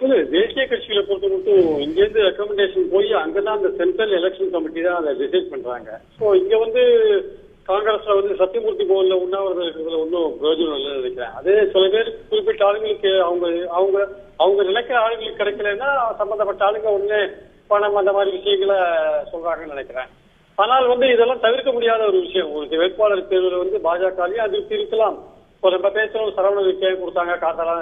தேசிய கட்சிகளை பொறுத்த மட்டும் இங்கிருந்து ரெக்கமெண்டேஷன் போய் அங்கதான் அந்த சென்ட்ரல் எலெக்ஷன் கமிட்டி தான் அதை டிசைட் பண்றாங்க. ஸோ இங்க வந்து காங்கிரஸ்ல வந்து சத்தியமூர்த்தி கோவில்ல உண்ணாவிரதம் இருக்கிறதுல ஒன்றும் பிரயோஜனம் இல்லை நினைக்கிறேன். அதே சில பேர் குறிப்பிட்ட ஆளுங்களுக்கு அவங்க அவங்க அவங்க நினைக்கிற ஆளுங்களுக்கு கிடைக்கலன்னா சம்பந்தப்பட்ட ஆளுங்க ஒண்ணு பணம் அந்த மாதிரி விஷயங்களை சொல்றாங்கன்னு நினைக்கிறேன். ஆனால் வந்து இதெல்லாம் தவிர்க்க முடியாத ஒரு விஷயம். ஒரு வேட்பாளர் தேர்வில் வந்து பாஜகலையும் அதிருப்தி இருக்கலாம். நம்ம பேசுறோம் சரவணன் கேள்வி கொடுத்தாங்க காத்தாலாம்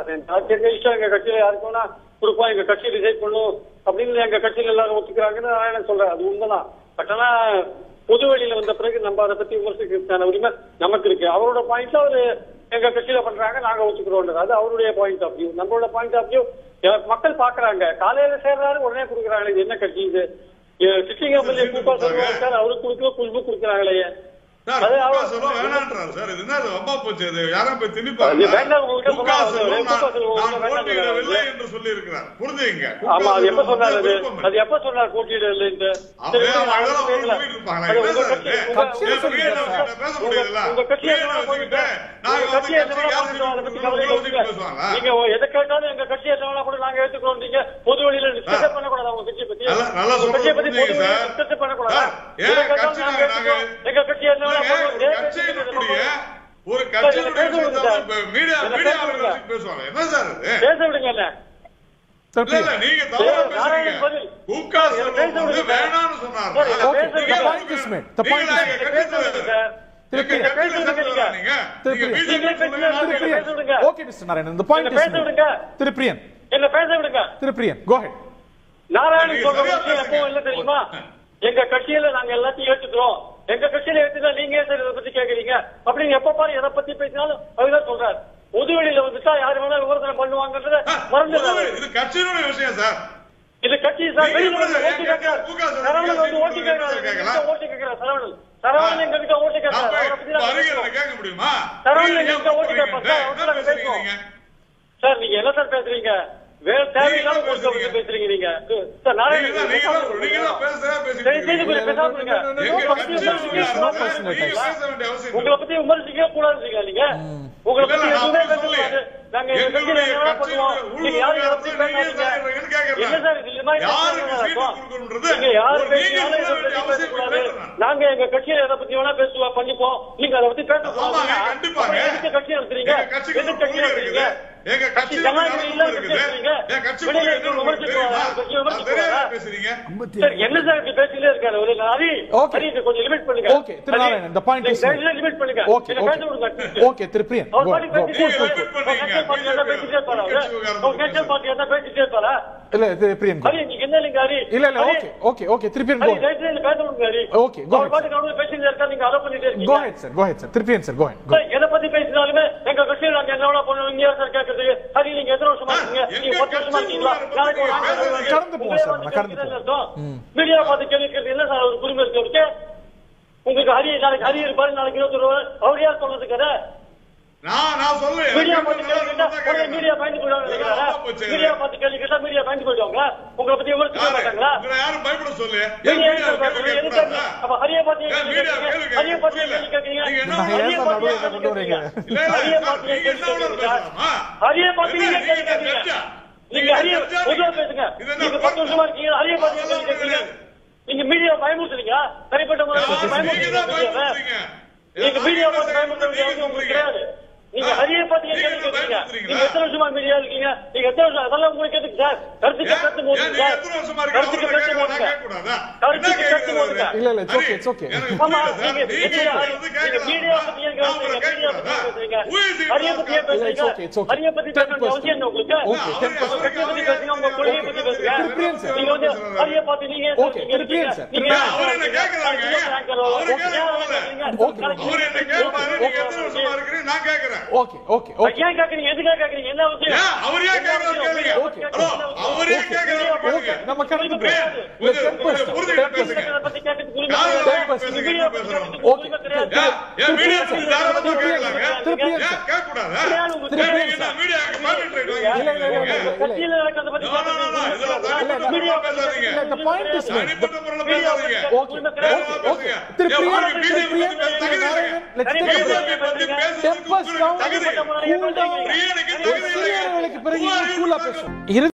எங்க இஷ்டம் எங்க கட்சியில யாருக்கு வேணா கொடுப்போம் எங்க கட்சி டிசைட் பண்ணும் அப்படின்னு எங்க கட்சியில எல்லாரும் ஒத்துக்கிறாங்கன்னு நான் என்ன சொல்றேன். அது உண்மைதான். பட் ஆனா பொது வெளியில வந்த பிறகு நம்ம அதை பத்தி விமர்சிக்கிறதுக்கான உரிமை நமக்கு இருக்கு. அவரோட பாயிண்ட் அவரு எங்க கட்சியில பண்றாங்க நாங்க ஒத்துக்கிறோம் அது அவருடைய பாயிண்ட் ஆஃப் வியூ நம்மளோட பாயிண்ட் ஆஃப் வியூ மக்கள் பாக்குறாங்க காலையில சேர்றாரு உடனே கொடுக்குறாங்களே. இது என்ன கட்சி இது? சிட்டிங் எம்எல்ஏ கூப்பா சொல்லுவாங்க சார் அவருக்கு கொடுக்கல குழுப்பு கொடுக்குறாங்களே. நாங்க எதை கேட்டாலும் எங்க கட்சி என்ன கூட நாங்க ஏத்துக்கிறோம். நீங்க பொது வழியில டிஸ்கஸ் பண்ணக்கூடாது உங்க கட்சியை பத்தி நல்லா- பத்தி டிஸ்கஸ். பண்ணக்கூடாது. எங்க கட்சி என்ன. ஒரு. இப்ப மீடியா பேச விடுங்க. பேசுவாங்க. என்ன சார் இது? பேச விடுங்க என்ன? சார்? இல்ல கட்சியில திருப்பிரியன். என்ன பேச. விடுங்க. திருப்பிரியன். என்ன நாராயணன் சொல்ற சரியா விஷயம் எப்போ பேசுங்க. இல்ல தெரியுமா? எங்க கட்சியில நாங்க எல்லாத்தையும் ஏத்துக்கிறோம். எங்க கட்சியில ஏத்துனா நீங்க ஏன் சார் இதை பத்தி கேக்குறீங்க? அப்படின்னு எப்ப பாரு எதை பத்தி பேசினாலும் அவர்தான் சொல்றாரு. பொது வெளியில வந்துட்டா யாரு வேணா விமர்சனம் பண்ணுவாங்கன்றத மறந்துடுறாரு இது கட்சியினுடைய விஷயம் சார். இது கட்சி சார் சரவணன் வந்து ஓட்டு கேட்கிறாரு. ஓட்டு கேட்கிறார் சரவணன். சரவணன் எங்க கிட்ட ஓட்டு கேட்கிறார். கேட்க முடியுமா? சரவணன் எங்க ஓட்டு? கேட்பார். சார் நீங்க என்ன சார் பேசுறீங்க? வேற தேவையில்லாம பேசுறீங்க. நீங்க. சார் நாராயணன் விமர்சிக்க உங்களை. பத்தி விமர்சிக்கவே கூடாதுங்க நீங்க. உங்களை பத்தி எதுவுமே பேசக்கூடாது. நாங்க பண்ணுவோம்? நீங்க யாரும். என்ன சார் இது நீங்க யாரு பேசக்கூடாது? எங்க கட்சியில எதை பத்தி வேணா பேசுவோம் பண்ணிப்போம். நீங்க அதை பத்தி பேசக்கூடாது. ஆமாங்க, கண்டிப்பாங்க. எதுக்கு கட்சி நடத்துறீங்க? ஒரு கட்சி நடத்துறீங்க. எங்க கட்சி என்ன சார் பேசிட்டே இருக்காரு? ஒரு கொஞ்சம் லிமிட் பண்ணுங்க. Okay, திரு நாராயணன். லிமிட் பண்ணுங்க. என்ன அவர் பேசிட்டே இருப்பாரு. அவர் பேசிட்டே இருப்பாரா? இல்ல ஹரி, நீங்க என்ன இல்லைங்க ஹரி? இல்ல இல்ல ஓகே ஓகே ஓகே ஹரி, பேச ஹரி. அவர் பேசிட்டே இருக்கா, நீங்க பண்ணிட்டே இருக்கீங்க. எதை பத்தி பேசினாலுமே எங்க கட்சியில நாங்க என்ன சார் நீங்க எத்தனை வருஷமா இருக்கீங்க நீங்க பத்து வருஷமா இருக்கீங்களா நாளைக்கு ஒரு பத்தி ஆண்டு பேசுறது வருவாங்க. கடந்து போவோம் உங்களே சார், வந்து நான் கடந்து கேட்கறது போவோம். அர்த்தம். மீடியா பார்த்து கேட்கறது என்ன சார் ஒரு உரிமை இருக்கு? உங்களுக்கு ஹரி நாளைக்கு ஹரி இருப்பாரு நாளைக்கு இருபத்தி ரூபாய் அவர் யார் சொல்றதுக்கு நான் நான் சொல்றேன் மீடியா பார்த்து. மீடியா பயந்து போயிடுவாங்க. மீடியா பார்த்து கேள்வி கேட்டா மீடியா பயந்து போயிடுவாங்களா உங்களை பத்தி யாரு? மாட்டாங்களா? உங்களை யாரும் பயப்பட சொல்லு? அப்ப ஹரியை பார்த்து ஏன் கேள்வி மீடியா கேட்கறீங்க? கேள்வி ஹரியை பார்த்து கேட்கறீங்க? கேள்வி கேட்கறீங்க? நீங்க ஹரியை பார்த்து கேள்வி பார்த்து கேள்வி பார்த்து கேள்வி? நீங்க பொதுவா? பேசுங்க. நீங்க பத்து வருஷமா இருக்கீங்க. ஹரியை பார்த்து கேள்வி நீங்க மீடியா பயமுறுத்துறீங்க தனிப்பட்ட முறையில் பயமுறுத்துறீங்க பயமுறுத்துறீங்க. நீங்க மீடியா பார்த்து நீங்க பயமுறுத்த வேண்டிய அவசியம் உங்களுக்கு கிடையாது. நீங்க ஆ, ஹரியை பார்த்து நீங்க எத்தனை வருஷமா மீடியா இருக்கீங்க நீங்க எத்தனை வருஷம் அதெல்லாம் உங்களுக்கு எதுக்கு சார் கருத்துக்கு? கருத்து நீங்க சார்? கருத்துக்கு கருத்து கேட்கக்கூடாதா? கருத்துக்கு என்ன கருத்து. இல்ல, இல்ல, ஆமா. நீங்க மீடியா- நீங்க. மீடியா பத்தி ஏன் பேசுறீங்க? பத்தி ஹரியை பத்தி ஏன் has இல்ல, it's பேசுறீங்க? okay, it's okay. ஹரியை பத்தி பேச வேண்டிய அவசியம் என்ன உங்களுக்கு? Okay, அவரு- 10%. உங்க கட்சியை பத்தி பேசுங்க, உங்க கொள்கையை பத்தி பேசுங்க. திருப்பிரியன் சார். நீங்க வந்து ஹரியை? சார். அவரு என்ன? அவரு. அவர் என்ன எத்தனை வருஷமா இருக்கிறீங்க நான் கேட்கிறேன் ஓகே ஓகே ஓகே ஏன் கேக்குறீங்க எதுக்காக கேக்குறீங்க என்ன அவசியம் ஏன் அவர் ஏன் கேட்கறாரு கேளுங்க Okay. ஹலோ அவர் ஏன் ஓகே கேளுங்க நம்ம டென் பர்சன்ட் புரிஞ்சுக்கிட்டு பேசுங்க பத்தி? மீடியா பத்தி பேசுறோம்? கேட்கறதுக்கு ஓகே. ஏன்? மீடியா பத்தி தாராளமா. திருப்பிரியன் ஏன் ஏன் நீங்க என்ன மீடியாக்கு கான்சென்ட்ரேட் இல்ல, இல்ல, இல்ல. கட்சியில நடக்கிறத பத்தி தனிப்பட்ட மீடியா பேசாதீங்க. point is made. தனிப்பட்ட முறையில மீடியா பேசாதீங்க okay okay. Okay BJP Thiruppiriyan பத்தி break. BJP பத்தி down. தகுதி. பிறகு